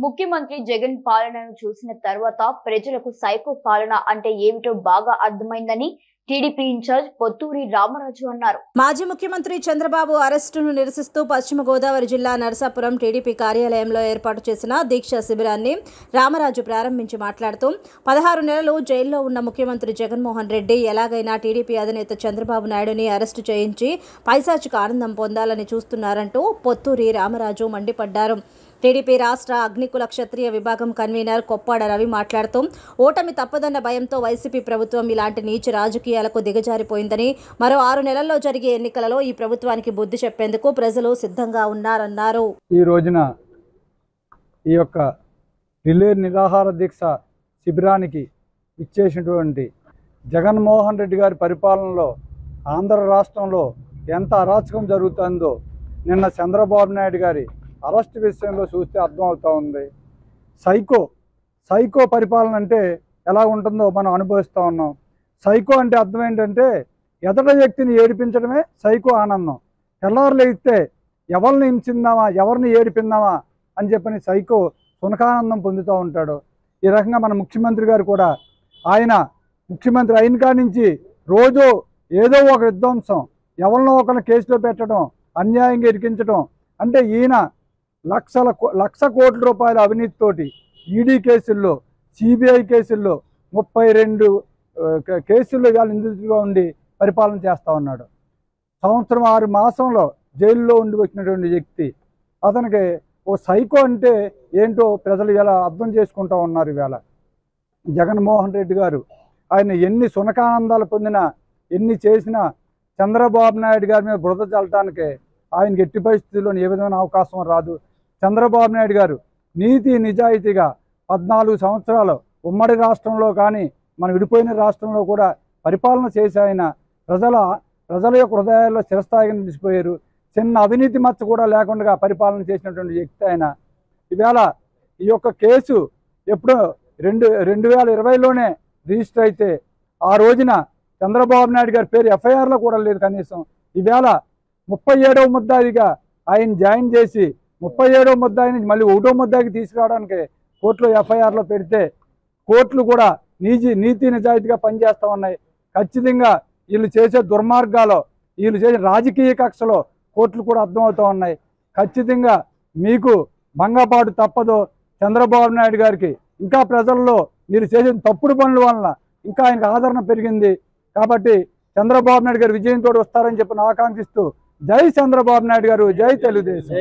ముఖ్యమంత్రి జగన్ పాలనను చూసిన తర్వాత ప్రజలకు సైకో పాలన అంటే ఏమిటో బాగా అర్థమైందని టీడీపీ ఇన్ఛార్జ్ పొత్తూరి రామరాజు అన్నారు. మాజీ ముఖ్యమంత్రి చంద్రబాబు అరెస్టును నిరసిస్తూ పశ్చిమ గోదావరి జిల్లా నరసాపురం టీడీపీ కార్యాలయంలో ఏర్పాటు చేసిన దీక్ష శిబిరాన్ని రామరాజు ప్రారంభించి మాట్లాడుతూ పదహారు నెలలు జైల్లో ఉన్న ముఖ్యమంత్రి జగన్మోహన్ రెడ్డి ఎలాగైనా టీడీపీ అధినేత చంద్రబాబు నాయుడుని అరెస్టు చేయించి పైశాచిక ఆనందం పొందాలని చూస్తున్నారంటూ పొత్తూరి రామరాజు మండిపడ్డారు. టీడీపీ రాష్ట్ర అగ్నికుల క్షత్రియ విభాగం కన్వీనర్ కొప్పాడ రవి మాట్లాడుతూ ఓటమి తప్పదన్న భయంతో వైసీపీ ప్రభుత్వం ఇలాంటి నీచ రాజకీయాలకు దిగజారిపోయిందని మరో ఆరు నెలల్లో జరిగే ఎన్నికలలో ఈ ప్రభుత్వానికి బుద్ధి చెప్పేందుకు ప్రజలు సిద్ధంగా ఉన్నారన్నారు. ఈ రోజున ఈ యొక్క రిలే నిరాహార దీక్ష శిబిరానికి ఇచ్చేసినటువంటి జగన్మోహన్ రెడ్డి గారి పరిపాలనలో ఆంధ్ర రాష్ట్రంలో ఎంత అరాచకం జరుగుతుందో నిన్న చంద్రబాబు నాయుడు గారి అరెస్ట్ విషయంలో చూస్తే అర్థమవుతా ఉంది. సైకో సైకో పరిపాలన అంటే ఎలా ఉంటుందో మనం అనుభవిస్తూ ఉన్నాం. సైకో అంటే అర్థం ఏంటంటే ఎదట వ్యక్తిని ఏడిపించడమే సైకో ఆనందం. తెల్లారులు ఇస్తే ఎవరిని హింసిందామా ఎవరిని ఏడిపిందామా అని చెప్పని సైకో సునకానందం పొందుతూ ఉంటాడు. ఈ రకంగా మన ముఖ్యమంత్రి గారు కూడా ఆయన ముఖ్యమంత్రి అయిన కాడి నుంచి రోజు ఏదో ఒక విధ్వంసం ఎవరినో ఒకరిని కేసులో పెట్టడం అన్యాయంగా ఇరికించడం అంటే ఈయన లక్షల కో- లక్ష కోట్ల రూపాయల అవినీతితోటి ఈడీ కేసుల్లో సిబిఐ కేసుల్లో ముప్పై రెండు కేసుల్లో ఇవాళ నిందితుడిగా ఉండి పరిపాలన చేస్తూ ఉన్నాడు. సంవత్సరం ఆరు మాసంలో జైల్లో ఉండి వచ్చినటువంటి వ్యక్తి అతనికి ఓ సైకో అంటే ఏంటో ప్రజలు ఇలా అర్థం చేసుకుంటూ ఉన్నారు ఇవాళ. జగన్మోహన్ రెడ్డి గారు ఆయన ఎన్ని సునకానందాలు పొందినా ఎన్ని చేసినా చంద్రబాబు నాయుడు గారి మీద బురద చల్లటానికి ఆయనకి ఎట్టి పరిస్థితుల్లో ఏ విధమైన అవకాశం రాదు. చంద్రబాబు నాయుడు గారు నీతి నిజాయితీగా పద్నాలుగు సంవత్సరాలు ఉమ్మడి రాష్ట్రంలో కానీ మన విడిపోయిన రాష్ట్రంలో కూడా పరిపాలన చేసి ఆయన ప్రజల ప్రజల యొక్క హృదయాల్లో చిరస్థాయిగా నిలిచిపోయారు. చిన్న అవినీతి మచ్చ కూడా లేకుండా పరిపాలన చేసినటువంటి వ్యక్తి ఆయన. ఈవేళ ఈ యొక్క కేసు ఎప్పుడో రెండు రెండు వేల ఇరవైలోనే రిజిస్టర్ అయితే ఆ రోజున చంద్రబాబు నాయుడు గారి పేరు ఎఫ్ఐఆర్లో కూడా లేదు కనీసం. ఈవేళ ముప్పై ఏడవ ముద్దాయిగా ఆయన జాయిన్ చేసి ముప్పై ఏడవ ముద్దాయిని మళ్ళీ ఒకటో ముద్దాయికి తీసుకురావడానికి కోర్టులో ఎఫ్ఐఆర్లో పెడితే కోర్టులు కూడా నీతి నీతి నిజాయితీగా పనిచేస్తూ ఉన్నాయి. ఖచ్చితంగా వీళ్ళు చేసే దుర్మార్గాలు వీళ్ళు చేసే రాజకీయ కక్షలో కోర్టులు కూడా అర్థమవుతూ ఉన్నాయి. ఖచ్చితంగా మీకు భంగపాటు తప్పదు. చంద్రబాబు నాయుడు గారికి ఇంకా ప్రజల్లో మీరు చేసిన తప్పుడు పనుల వలన ఇంకా ఆయనకు ఆదరణ పెరిగింది. కాబట్టి చంద్రబాబు నాయుడు గారు విజయంతో వస్తారని చెప్పి ఆకాంక్షిస్తూ జై చంద్రబాబు నాయుడు గారు జై తెలుగుదేశం.